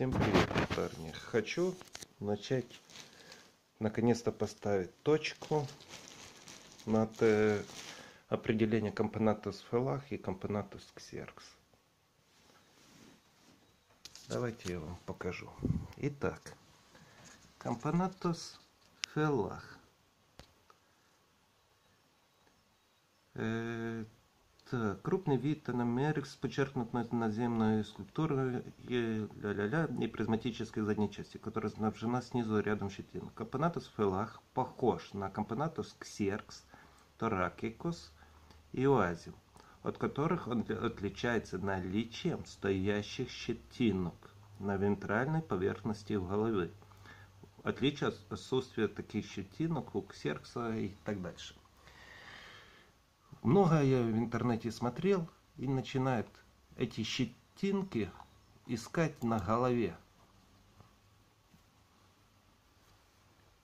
Всем привет, парни. Хочу начать наконец-то поставить точку над э, определением компонатус фелах и компонатус ксеркс. Давайте я вам покажу. Итак, компонатус фелах. Э, крупный вид аномерик с подчеркнутой наземной скульптурой ля-ля-ля, и призматической задней части, которая снабжена снизу рядом щетин. Компонатус фелах похож на компонатус ксеркс, торакикус и оазим, от которых он отличается наличием стоящих щетинок на вентральной поверхности головы. Отличие от отсутствия таких щетинок у ксеркса и так дальше. Много я в интернете смотрел и начинают эти щетинки искать на голове.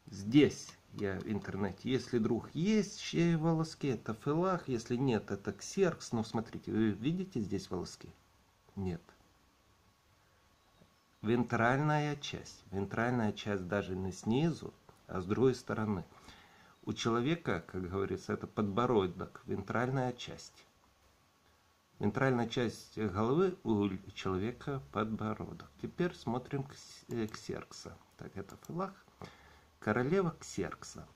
Здесь я в интернете. Если вдруг есть волоски, это филах. Если нет, это ксеркс. Но смотрите, вы видите здесь волоски? Нет. Вентральная часть. Вентральная часть даже не снизу, а с другой стороны – у человека, как говорится, это подбородок, вентральная часть. Вентральная часть головы у человека подбородок. Теперь смотрим э, ксеркса. Так, это филах. Королева ксеркса.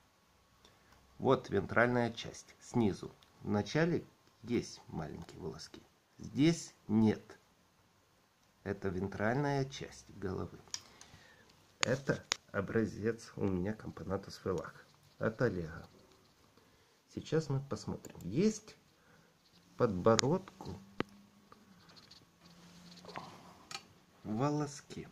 Вот вентральная часть снизу. Вначале есть маленькие волоски. Здесь нет. Это вентральная часть головы. Это образец у меня компонатус филах от Олега. Сейчас мы посмотрим. Есть подбородку волоски.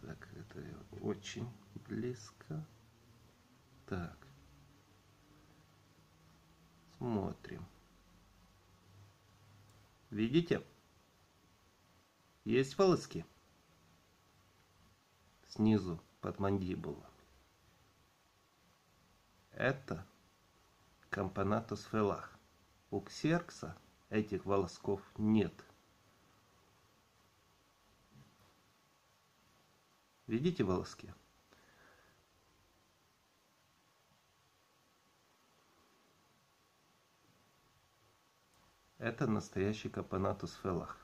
Так, это очень близко. Так. Смотрим. Видите? Есть волоски? Снизу под мандибулой. Это компонатус фелах. У ксеркса этих волосков нет. Видите волоски? Это настоящий капонатус фелах.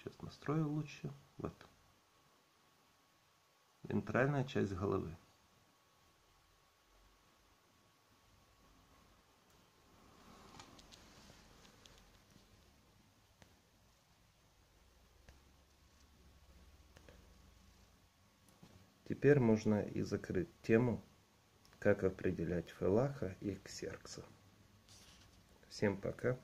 Сейчас настрою лучше. Вот. Вентральная часть головы. Теперь можно и закрыть тему, как определять фелаха и ксеркса. Всем пока.